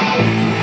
Bye.